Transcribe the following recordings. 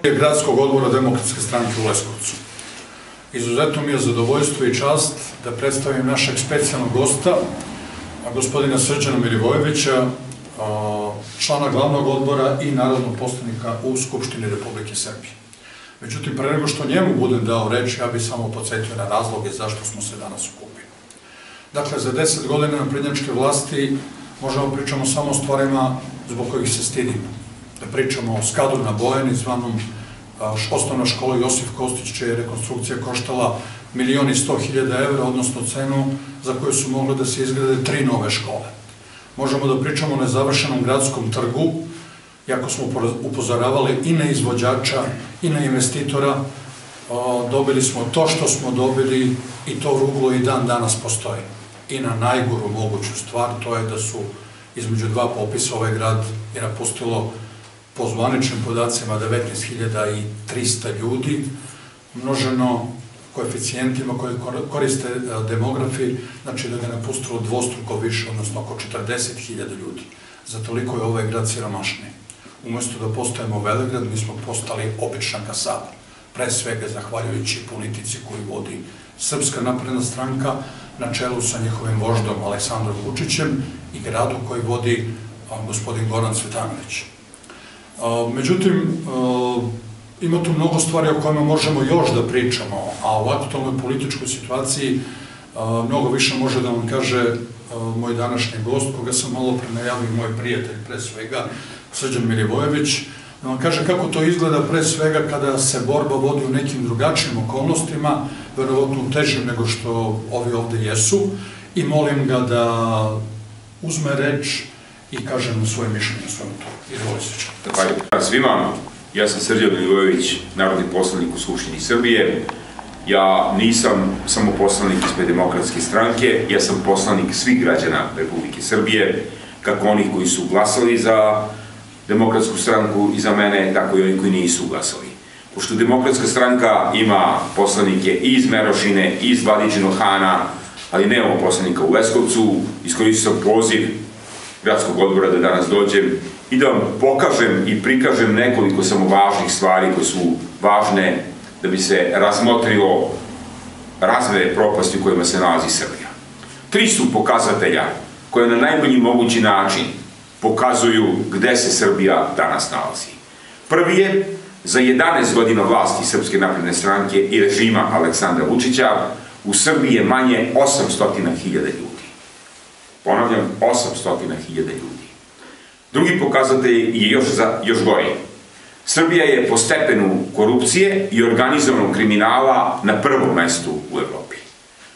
Gradskog odbora Demokratske stranke u Leskovcu. Izuzetno mi je zadovoljstvo i čast da predstavim našeg specijalnog gosta, gospodina Srđana Milivojevića, člana glavnog odbora i narodnog poslanika u Skupštini Republike Srbije. Međutim, pre nego što njemu budem dao reč, ja bih samo podsjetio na razloge zašto smo se danas ukupili. Dakle, za deset godina na prednjačke vlasti možemo pričamo samo o stvarima zbog kojih se stidimo. Da pričamo o skadu na Bojani, zvanom osnovna škola Josif Kostić, čija je rekonstrukcija koštala milioni sto hiljada evra, odnosno cenu za koju su mogle da se izgrade tri nove škole. Možemo da pričamo o nezavršenom gradskom trgu, jako smo upozoravali i na izvođača i na investitora, dobili smo to što smo dobili i to ruglo i dan danas postoji. I na najgoru moguću stvar, to je da su između dva popisa ovaj grad je napustilo po zvaničnim podacima 19.300 ljudi, množeno koeficijentima koje koriste demografi, znači da ga je napustilo dvostruko više, odnosno oko 40.000 ljudi. Za toliko je ovaj grad siromašniji. Umesto da postajemo Velegrad, mi smo postali obična kasaba. Pre svega zahvaljujući politici koju vodi Srpska napredna stranka na čelu sa njihovim voždom Aleksandrom Vučićem i gradu koji vodi gospodin Goran Cvetanović. Međutim, ima tu mnogo stvari o kojima možemo još da pričamo, a u aktualnoj političkoj situaciji mnogo više može da vam kaže moj današnji gost, koga sam malo pre najavio, moj prijatelj pre svega, Srđan Milivojević, da vam kaže kako to izgleda pre svega kada se borba vodi u nekim drugačijim okolnostima, verovatno težim nego što ovi ovde jesu, i molim ga da uzme reč i kažem svoje mišljenje o svemu to. Izvoli se. Zahvaljujem svima. Ja sam Srđan Milivojević, narodni poslanik u Skupštini Srbije. Ja nisam samo poslanik ispred demokratske stranke, ja sam poslanik svih građana Republike Srbije, kako onih koji su glasali za demokratsku stranku i za mene, tako i oni koji nisu glasali. Pošto demokratska stranka ima poslanike i iz Merošine, i iz Vladičinog Hana, ali nemamo poslanika u Leskovcu, iskoristio sam poziv gradskog odbora da danas dođem i da vam pokažem i prikažem nekoliko samo važnih stvari koje su važne da bi se razmotrilo razve propasti u kojima se nalazi Srbija. Tri su pokazatelja koje na najbolji mogući način pokazuju gde se Srbija danas nalazi. Prvi je za 11 godina vlasti Srpske napredne stranke i režima Aleksandra Vučića u Srbiji je manje 800.000 ljudi. Ponavljam, 800.000 ljudi. Drugi pokazatelj je još, za, još gori. Srbija je po stepenu korupcije i organizovanog kriminala na prvom mestu u Evropi.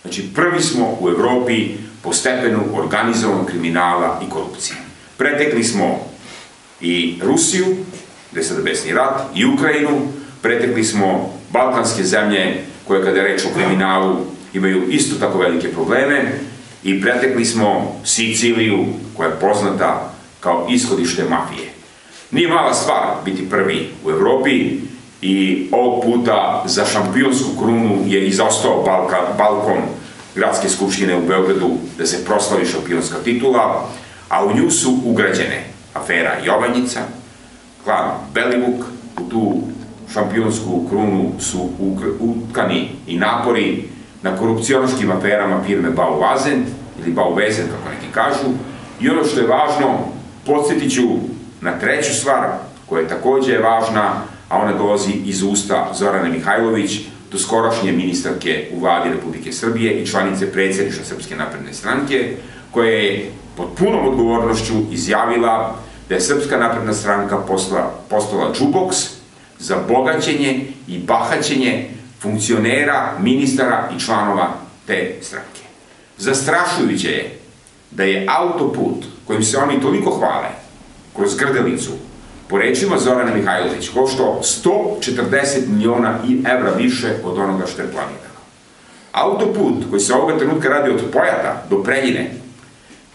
Znači, prvi smo u Evropi po stepenu organizovanog kriminala i korupcije. Pretekli smo i Rusiju, gde je sada besni rat, i Ukrajinu, pretekli smo balkanske zemlje koje kada je reč o kriminalu imaju isto tako velike probleme i pretekli smo Siciliju koja je poznata kao ishodište mafije. Nije mala stvar biti prvi u Evropi i ovog puta za šampionsku krunu je izostao balka, balkon Gradske skupštine u Beogradu da se proslavi šampionska titula, a u nju su ugrađene afera Jovanjica, klan Belivuk, u tu šampionsku krunu su utkani i napori na korupcionaškim aferama firme Bauvazen ili Bauvezen, kako neki kažu, i ono što je važno, podsjetit ću na treću stvar, koja je takođe važna, a ona dolazi iz usta Zorane Mihajlović, do skorošnje ministarke u vladi Republike Srbije i članice predsjedniša Srpske napredne stranke, koja je pod punom odgovornošću izjavila da je Srpska napredna stranka postala džuboks za bogaćenje i bahaćenje funkcionera, ministara i članova te stranke. Zastrašujuće je da je autoput kojim se oni toliko hvale kroz Grdelicu po rečima Zorana Mihajlović košto 140 miliona evra više od onoga što je planirano. Autoput koji se ovoga trenutka radi od Pojata do Preljine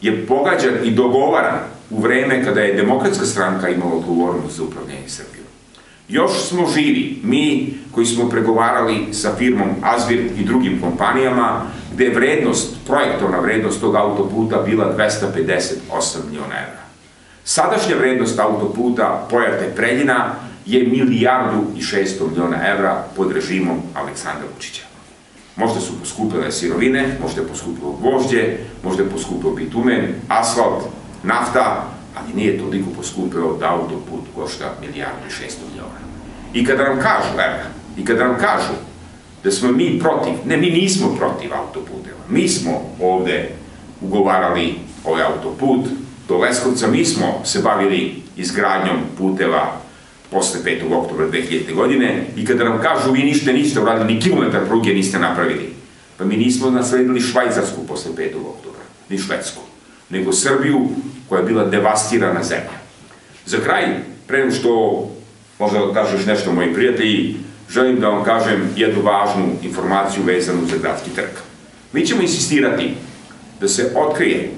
je pogađan i dogovaran u vreme kada je demokratska stranka imala odgovornost za upravljanje Srbijom. Još smo živi, mi koji smo pregovarali sa firmom Azvir i drugim kompanijama, gde je vrednost, projektovna vrednost tog autoputa bila 258 miliona evra. Sadašnja vrednost autoputa Pojate Preljina je milijardu i 600 miliona evra pod režimom Aleksandra Vučića. Možda su poskupile sirovine, možda je poskupilo gvožđe, možda je poskupilo bitumen, asfalt, nafta, ali nije toliko poskupilo da autoput košta milijardu i 600 miliona. I kada nam kažu, evo, i kada nam kažu da smo mi protiv, ne, mi nismo protiv autoputeva, mi smo ovde ugovarali ovaj autoput do Leskovca, mi smo se bavili izgradnjom puteva posle 5. oktobra 2000. godine i kada nam kažu vi ništa niste uradili, ni kilometar pruge niste napravili, pa mi nismo nasledili Švajcarsku posle 5. oktobra, ni Švedsku, nego Srbiju koja je bila devastirana zemlja. Za kraj, pre nego što možda da kažeš nešto moji prijatelji, želim da vam kažem jednu važnu informaciju vezanu za gradski trg. Mi ćemo insistirati da se otkrije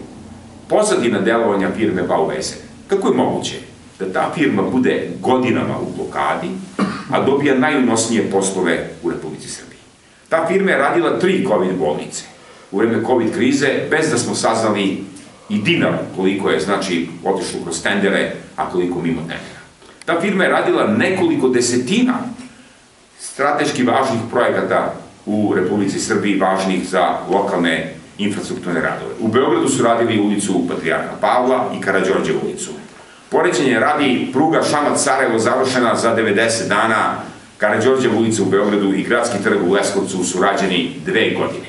pozadina delovanja firme Bauvese. Kako je moguće da ta firma bude godinama u blokadi, a dobija najunosnije poslove u Republici Srbiji? Ta firma je radila tri COVID bolnice u vreme COVID krize, bez da smo saznali i dinar koliko je, znači, otišlo kroz tendere, a koliko mimo tendera. Ta firma je radila nekoliko desetina strateški važnih projekata u Republici Srbiji, važnih za lokalne infrastrukturne radove. U Beogradu su radili ulicu Patrijarha Pavla i Karadžorđevu ulicu. Poređenje radi pruga Šamac-Sarajevo završena za 90 dana, Karadžorđeva ulica u Beogradu i Gradski trg u Leskovcu su rađeni dve godine.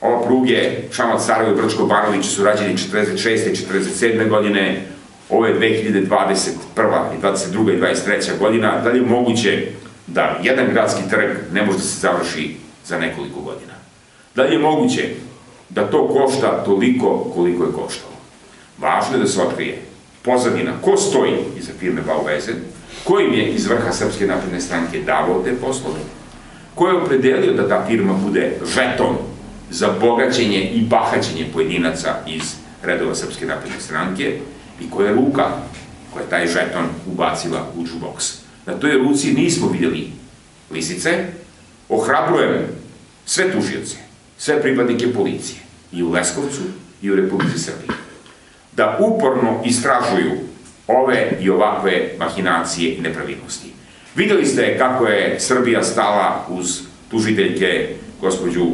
Ova pruge Šamac-Sarajevo i Brčko-Banović su rađeni 46. i 47. godine, ovo je 2021. i 22. i 23. godina, da li je moguće da jedan gradski trg ne može da se završi za nekoliko godina? Da li je moguće da to košta toliko koliko je koštalo? Važno je da se otkrije pozadina, ko stoji iza firme Bauveze, ko im je iz vrha Srpske napredne stranke davao te poslove, ko je opredelio da ta firma bude žeton za bogaćenje i bahaćenje pojedinaca iz redova Srpske napredne stranke i koja je ruka koja je taj žeton ubacila u džuboks. Na toj ruci nismo vidjeli lisice, ohrabrujem sve tužioce, sve pripadnike policije i u Leskovcu i u Republici Srbiji da uporno istražuju ove i ovakve mahinacije i nepravilnosti. Videli ste kako je Srbija stala uz tužiteljke gospođu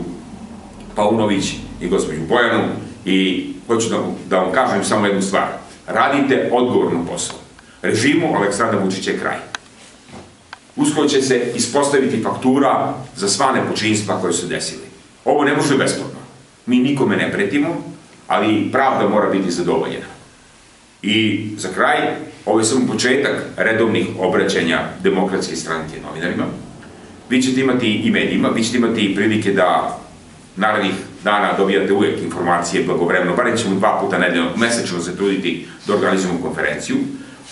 Paunović i gospođu Bojanu i hoću da, da vam kažem samo jednu stvar. Radite odgovorno posao. Režimu Aleksandra Vučića je kraj. Uskoro će se ispostaviti faktura za sva nepočinstva koje su desili. Ovo ne može besplatno. Mi nikome ne pretimo, ali pravda mora biti zadovoljena. I za kraj, ovo je samo početak redovnih obraćanja demokratske stranke novinarima. Vi ćete imati i medijima, vi ćete imati prilike da narednih dana dobijate uvek informacije blagovremeno, barem ćemo dva puta nedeljno, mesečno se truditi da organizujemo konferenciju.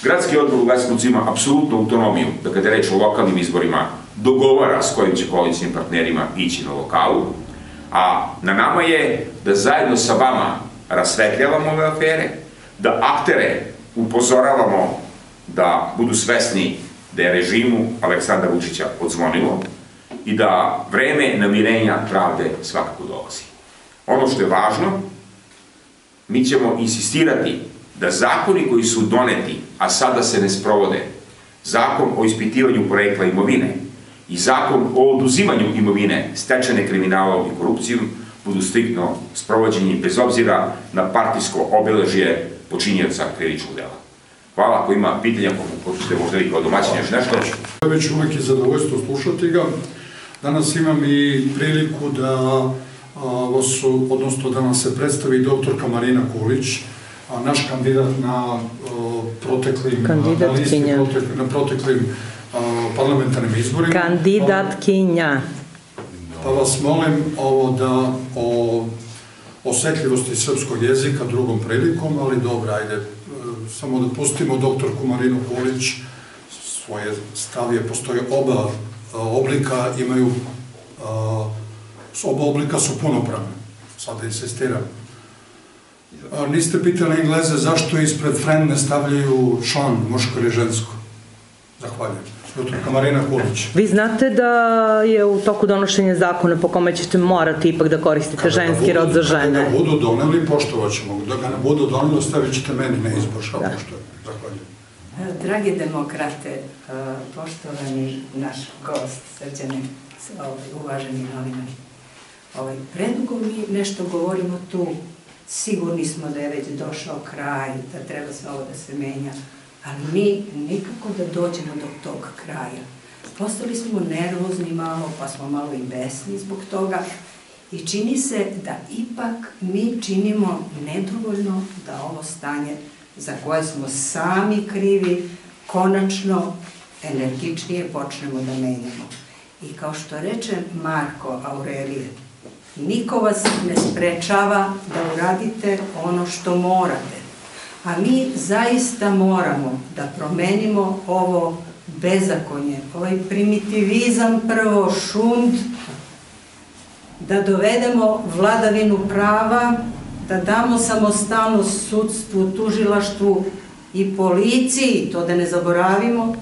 Gradski odbor u Leskovcu ima apsolutnu autonomiju da kada je reč o lokalnim izborima dogovara s kojim će koalicijnim partnerima ići na lokalu, a na nama je da zajedno sa vama rasvetljavamo ove afere, da aktere upozoravamo da budu svesni da je režimu Aleksandra Vučića odzvonilo i da vreme namirenja pravde svakako dolazi. Ono što je važno, mi ćemo insistirati da zakoni koji su doneti, a sada se ne sprovode, zakon o ispitivanju porekla imovine i zakon o oduzimanju imovine stečene kriminalom i korupcijom budu striktno sprovođeni bez obzira na partijsko obeležje počinjeca krivičnog dela. Hvala, ako ima pitanja, ako ćete možda i kao domaćin još nešto. Već uvek je zadovoljstvo slušati ga. Danas imam i priliku da vas, odnosno da nam se predstavi doktorka Marina Kulić, a, naš kandidat na proteklim, na, listi, protek, na proteklim parlamentarnim izborima. Kandidatkinja. Pa vas molim ovo da o osetljivosti srpskog jezika drugom prilikom, ali dobro, ajde, e, samo da pustimo doktorku Marinu Kulić, svoje stavije, postoje oba oblika, imaju, oba oblika su punopravne, sada insistiram. Niste pitali Engleze zašto ispred friend ne stavljaju član, muško ili žensko? Zahvaljujem. Doktorka Marina Kulić. Vi znate da je u toku donošenja zakona po kome ćete morati ipak da koristite kada ženski rod za žene. Kada ga budu doneli, poštovat ćemo. Da ga ne budu doneli, ostavit ćete meni na izbor, šta da. poštojem. Drage demokrate, e, poštovani naš gost, srđane, ovaj, uvaženi novinari, ovaj, predugo mi nešto govorimo tu, sigurni smo da je već došao kraj, da treba sve ovo da se menja, ali mi nikako da dođemo do tog kraja. Postali smo nervozni malo, pa smo malo i besni zbog toga i čini se da ipak mi činimo nedovoljno da ovo stanje za koje smo sami krivi, konačno energičnije počnemo da menjamo. I kao što reče Marko Aurelije, niko vas ne sprečava da uradite ono što morate, a mi zaista moramo da promenimo ovo bezakonje, ovaj primitivizam prvo, šund, da dovedemo vladavinu prava, da damo samostalnost sudstvu, tužilaštvu i policiji, to da ne zaboravimo,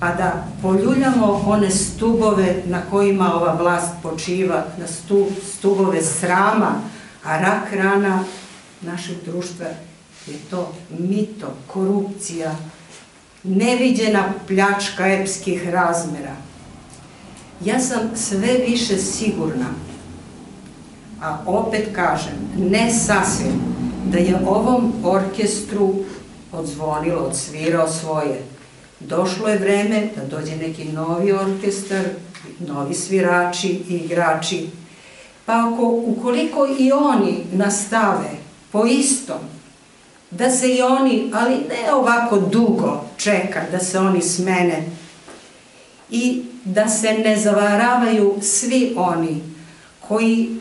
pa da poljuljamo one stubove na kojima ova vlast počiva, na stu, stubove srama, a rak rana našeg društva je to mito, korupcija, neviđena pljačka epskih razmera. Ja sam sve više sigurna a opet kažem, ne sasvim, da je ovom orkestru odzvonilo, odsvirao svoje. Došlo je vreme da dođe neki novi orkestar, novi svirači i igrači, pa ako, ukoliko i oni nastave po istom, da se i oni, ali ne ovako dugo čeka da se oni smene i da se ne zavaravaju svi oni koji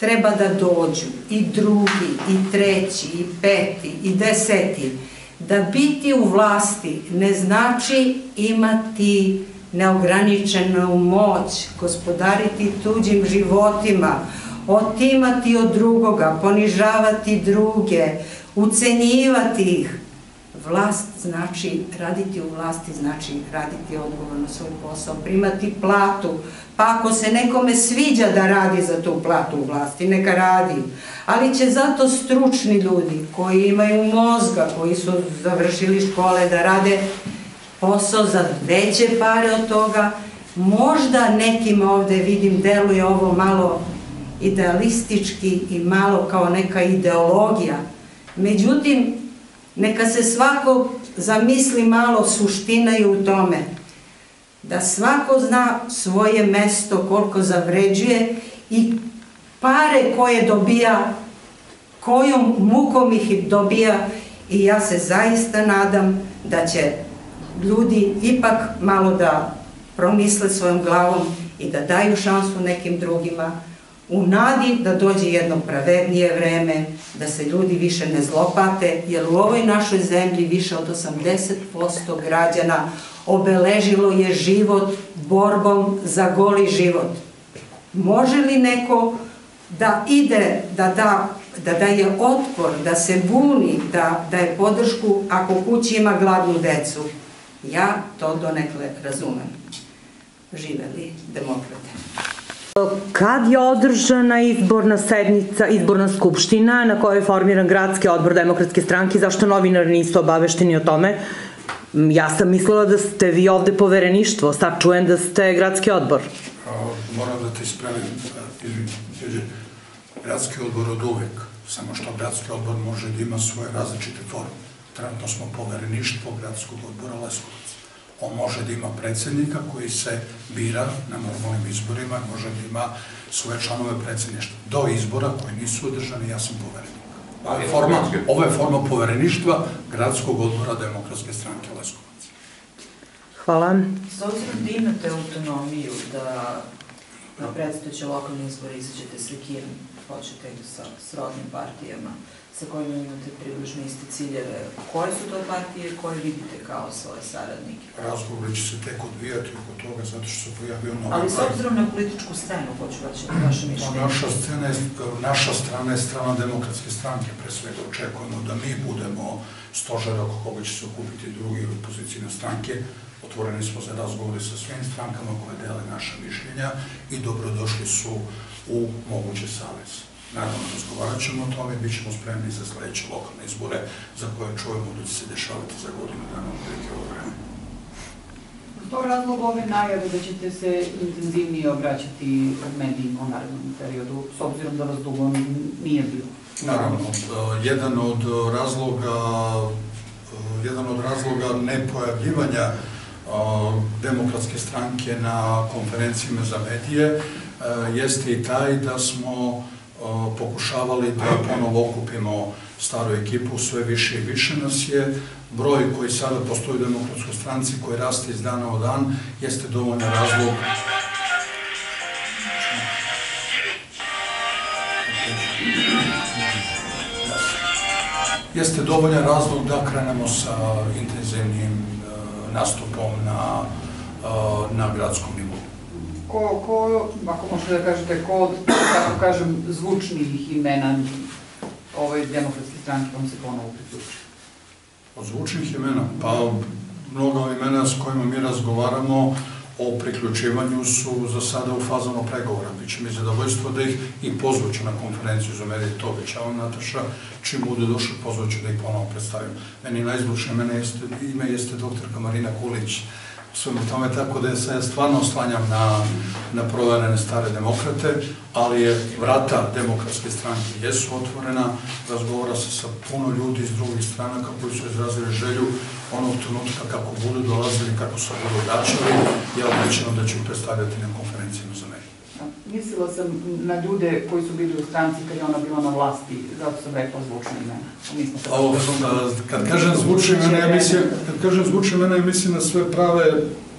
treba da dođu i drugi, i treći, i peti, i deseti. Da biti u vlasti ne znači imati neograničenu moć, gospodariti tuđim životima, otimati od drugoga, ponižavati druge, ucenjivati ih. Vlast znači, raditi u vlasti znači raditi odgovorno svoj posao, primati platu, pa ako se nekome sviđa da radi za tu platu u vlasti, neka radi. Ali će zato stručni ljudi koji imaju mozga, koji su završili škole da rade posao za veće pare od toga, možda nekim ovde vidim deluje ovo malo idealistički i malo kao neka ideologija. Međutim, neka se svako zamisli malo suština je u tome. Da svako zna svoje mesto koliko zavređuje i pare koje dobija, kojom mukom ih dobija. I ja se zaista nadam da će ljudi ipak malo da promisle svojom glavom i da daju šansu nekim drugima u nadi da dođe jedno pravednije vreme, da se ljudi više ne zlopate, jer u ovoj našoj zemlji više od 80% građana obeležilo je život borbom za goli život. Može li neko da ide, da da da daje otpor, da se buni, da daje podršku ako kući ima gladnu decu. Ja to donekle razumem. Živeli demokrate. Kad je održana izborna sednica, izborna skupština na kojoj je formiran gradski odbor demokratske stranke, zašto novinari nisu obavešteni o tome? Ja sam mislila da ste vi ovde povereništvo, sad čujem da ste gradski odbor. moram da te ispravim, izvim, gradski odbor od uvek, samo što gradski odbor može da ima svoje različite forme. Trenutno smo povereništvo gradskog odbora Leskovac. On može da ima predsednika koji se bira na normalnim izborima, može da ima svoje članove predsedništva. Do izbora koji nisu održani, ja sam poverenik. Ovo je forma, ovo je forma povereništva Gradskog odbora Demokratske stranke Leskovac. Hvala. S obzirom da imate autonomiju da na predstojeće lokalne izbore izađete sa kim hoćete sa srodnim partijama, sa kojima imate približno iste ciljeve. Koje su to partije koje vidite kao svoje saradnike? Razgovor će se tek odvijati oko toga zato što se pojavio novi Ali s obzirom na političku scenu, hoću vaše, vaše pa mišljenje. Naša, scena je, naša strana je strana demokratske stranke, pre svega očekujemo da mi budemo stožer oko koga će se okupiti drugi opozicijne stranke, otvoreni smo za razgovore sa svim strankama koje dele naša mišljenja i dobrodošli su u moguće savez. Naravno, razgovarat ćemo o tome bit ćemo spremni za sledeće lokalne izbore za koje čujemo da će se dešavati za godinu dana u prilike ovo vreme. To razlog ove najave da ćete se intenzivnije obraćati medijima u narednom periodu, s obzirom da vas dugo nije bilo. Naravno, e, jedan od razloga e, jedan od razloga nepojavljivanja demokratske stranke na konferencijama za medije jeste i taj da smo pokušavali da ponovo okupimo staru ekipu, sve više i više nas je. Broj koji sada postoji u demokratskoj stranci, koji raste iz dana u dan, jeste dovoljno razlog jeste dovoljan razlog da krenemo sa intenzivnim uh, nastupom na, uh, na gradskom nivou. Ko, ko, ako možete da kažete, ko od, tako kažem, zvučnih imena ove demokratske stranke vam se ponovo priključi? Od zvučnih imena? Pa, mnogo imena s kojima mi razgovaramo o priključivanju su za sada u fazama pregovora. Biće mi zadovoljstvo da ih i pozvuću na konferenciju za medije, to obećavam Nataša, čim bude došli pozvuću da ih ponovo predstavim. Meni najzvučnije ime jeste doktorka Marina Kulić, svemu tome, tako da ja se stvarno oslanjam na, na proverene stare demokrate, ali je vrata demokratske stranke jesu otvorena, razgovora se sa puno ljudi iz drugih stranaka koji su izrazili želju onog trenutka kako budu dolazili, kako se budu vraćali, ja obećam da ću predstavljati na medije. Mislila sam na ljude koji su bili u stranci kad je ona bila na vlasti, zato sam rekla zvučne imena. Ovo, kad kažem zvučne imena, ja mislim, kad kažem zvučne imena, ja mislim na sve prave,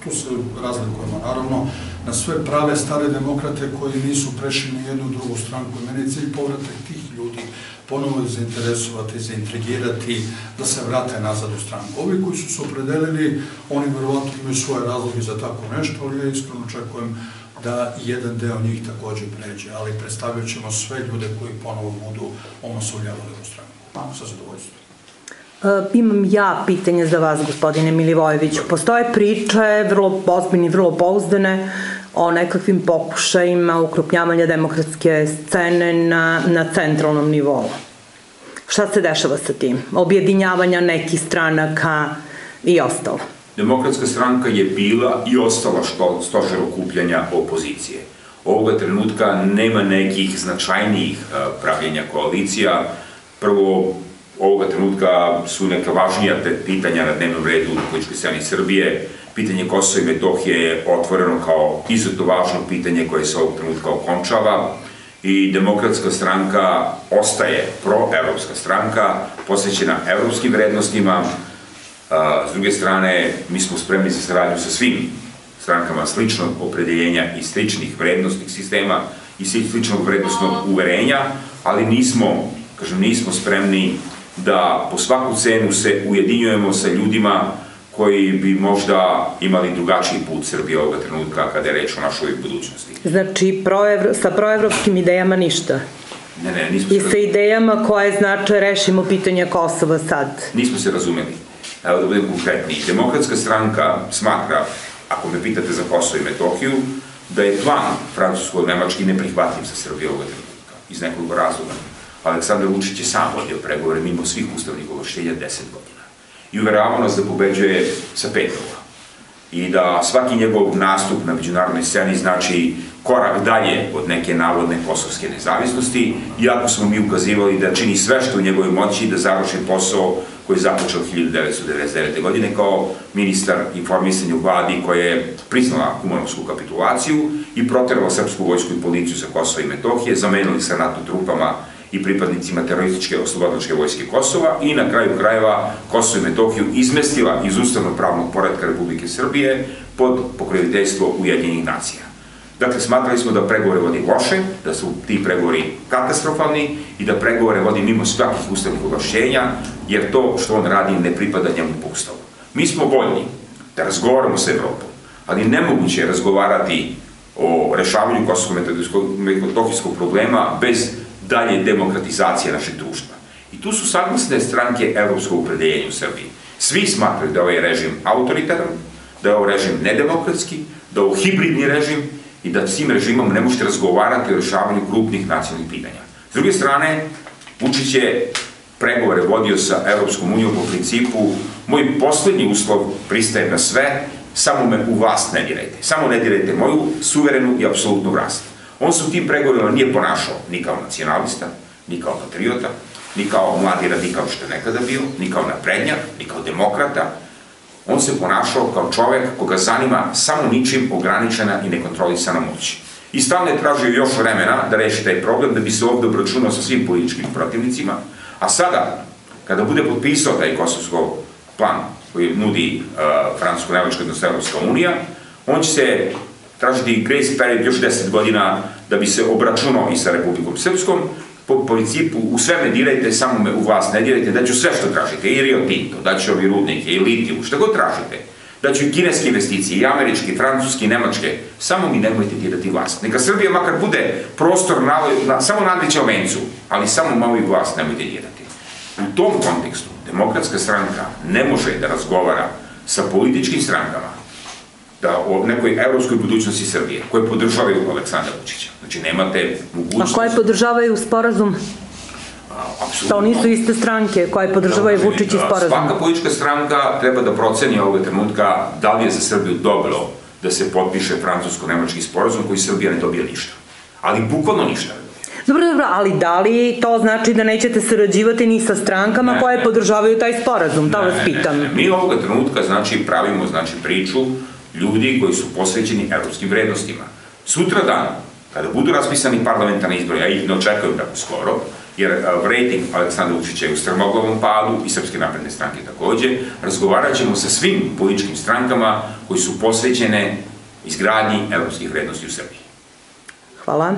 tu se razlikujemo, naravno, na sve prave stare demokrate koji nisu prešli ni jednu drugu stranku. Meni je cilj povratak tih ljudi, ponovo zainteresovati, zaintrigirati, da se vrate nazad u stranku. Ovi koji su se opredelili, oni verovatno imaju svoje razloge za tako nešto, ali ja iskreno očekujem da jedan deo njih takođe pređe, ali predstavljat ćemo sve ljude koji ponovo budu omasoljavali u stranu. Sa zadovoljstvom. Uh, imam ja pitanje za vas, gospodine Milivojeviću. Postoje priče, vrlo ozbiljne, vrlo pouzdane, o nekakvim pokušajima ukrupnjavanja demokratske scene na, na centralnom nivou. Šta se dešava sa tim? Objedinjavanja nekih stranaka i ostalo. Demokratska stranka je bila i ostala što, stožer okupljanja opozicije. Ovoga trenutka nema nekih značajnijih e, pravljenja koalicija. Prvo, ovoga trenutka su neka važnija pitanja na dnevnom redu na političkoj sceni Srbije. Pitanje Kosova i Metohije je otvoreno kao izuzetno važno pitanje koje se ovog trenutka okončava i demokratska stranka ostaje proevropska stranka, posvećena evropskim vrednostima, S druge strane, mi smo spremni za saradnju sa svim strankama sličnog opredeljenja i sličnih vrednostnih sistema i sličnog vrednostnog uverenja, ali nismo, kažem, nismo spremni da po svaku cenu se ujedinjujemo sa ljudima koji bi možda imali drugačiji put Srbije ovoga trenutka kada je reč o našoj budućnosti. Znači, proevro, sa proevropskim idejama ništa? Ne, ne, nismo I sa idejama koje znače rešimo pitanje Kosova sad? Nismo se razumeli evo da budem konkretniji, demokratska stranka smatra, ako me pitate za Kosovo i Metohiju, da je plan francusko-nemački neprihvatljiv za Srbiju ovoga trenutka, iz nekog razloga. Aleksandar Vučić je sam vodio pregovore mimo svih ustavnih ovlaštenja 10 godina. I uveravao nas da pobeđuje sa petova. I da svaki njegov nastup na međunarodnoj sceni znači korak dalje od neke navodne kosovske nezavisnosti, iako smo mi ukazivali da čini sve što u njegovoj moći da završi posao koji je započeo 1999. godine kao ministar informisanja u vladi koja je priznala humanovsku kapitulaciju i proterala srpsku vojsku i policiju sa Kosova i Metohije, zamenili sa NATO trupama i pripadnicima terorističke oslobodnačke vojske Kosova i na kraju krajeva Kosovo i Metohiju izmestila iz ustavno-pravnog poredka Republike Srbije pod pokroviteljstvo Ujedinjenih nacija. Dakle, smatrali smo da pregovore vodi loše, da su ti pregovori katastrofalni i da pregovore vodi mimo svakih ustavnih ovlašćenja, jer to što on radi ne pripada njemu po ustavu. Mi smo voljni da razgovaramo sa Evropom, ali nemoguće je razgovarati o rešavanju kosovsko-metohijskog problema bez dalje demokratizacije našeg društva. I tu su saglasne stranke evropskog upredeljenja u Srbiji. Svi smatraju da je ovaj režim autoritaran, da je ovaj režim nedemokratski, da je ovo hibridni režim i da s tim režimom ne možete razgovarati o rešavanju krupnih nacionalnih pitanja. S druge strane, Vučić je pregovore vodio sa Evropskom unijom po principu moj poslednji uslov pristaje na sve, samo me u vlast ne dirajte. Samo ne dirajte moju suverenu i apsolutnu vlast. On se u tim pregovorima nije ponašao ni kao nacionalista, ni kao patriota, ni kao mladi radikal što je nekada bio, ni kao naprednjak, ni kao demokrata. On se ponašao kao čovek koga zanima samo ničim ograničena i nekontrolisana moć. I stalno je tražio još vremena da reši taj problem, da bi se ovde obračunao sa svim političkim protivnicima, a sada, kada bude potpisao taj kosovsko plan koji nudi uh, Francusko-Nemačka, Evropska unija, on će se tražiti grace period još 10 godina da bi se obračunao i sa Republikom Srpskom, po principu u sve me dirajte, samo me u vas ne dirajte, da ću sve što tražite, i Rio Tinto, da ću ovi rudnike, i litiju, šta god tražite, da ću i kineske investicije, i američke, i francuske, i nemačke, samo mi nemojte dirati vlast. Neka Srbija makar bude prostor na, na, samo na Andrića Vencu, ali samo malo i vlast nemojte dirati. U tom kontekstu, demokratska stranka ne može da razgovara sa političkim strankama da o nekoj evropskoj budućnosti Srbije, koje podržavaju Aleksandra Vučića. Znači, nemate mogućnost... A koje podržavaju sporazum? To nisu iste stranke koje podržavaju Vučić i sporazum. Svaka politička stranka treba da proceni ovog trenutka da li je za Srbiju dobro da se potpiše francusko-nemački sporazum koji Srbija ne dobija ništa. Ali bukvalno ništa. Dobro, dobro, ali da li to znači da nećete sarađivati ni sa strankama Ne, koje ne. podržavaju taj sporazum? To vas Ne, pitam. ne, ne. Mi ovoga trenutka znači pravimo znači priču ljudi koji su posvećeni evropskim vrednostima. Sutra dan, kada budu raspisani parlamentarni izbori, ja ih ne očekujem tako skoro, jer a, rating Aleksandra Vučića je u strmoglavom padu i Srpske napredne stranke takođe, razgovarat ćemo sa svim političkim strankama koji su posvećene izgradnji evropskih vrednosti u Srbiji. Hvala.